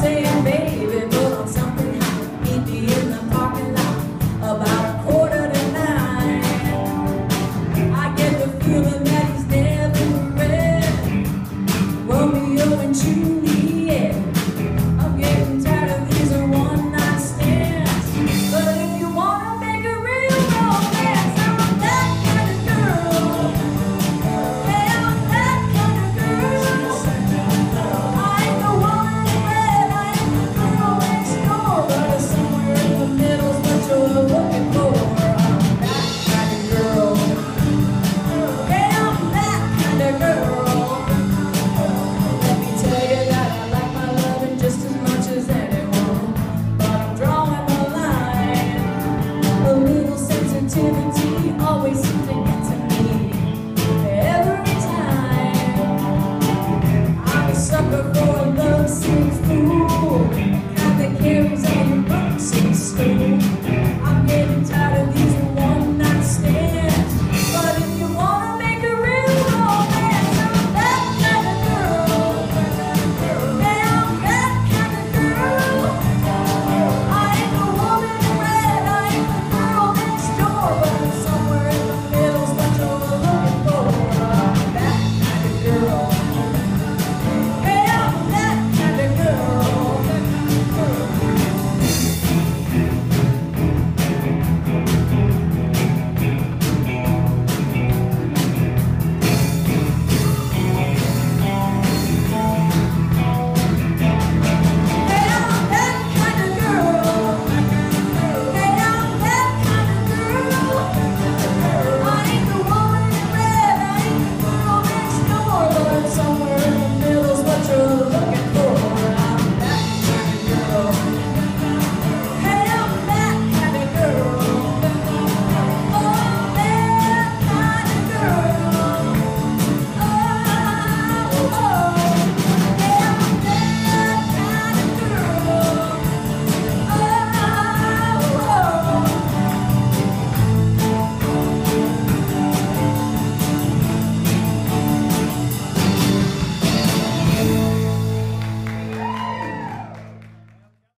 say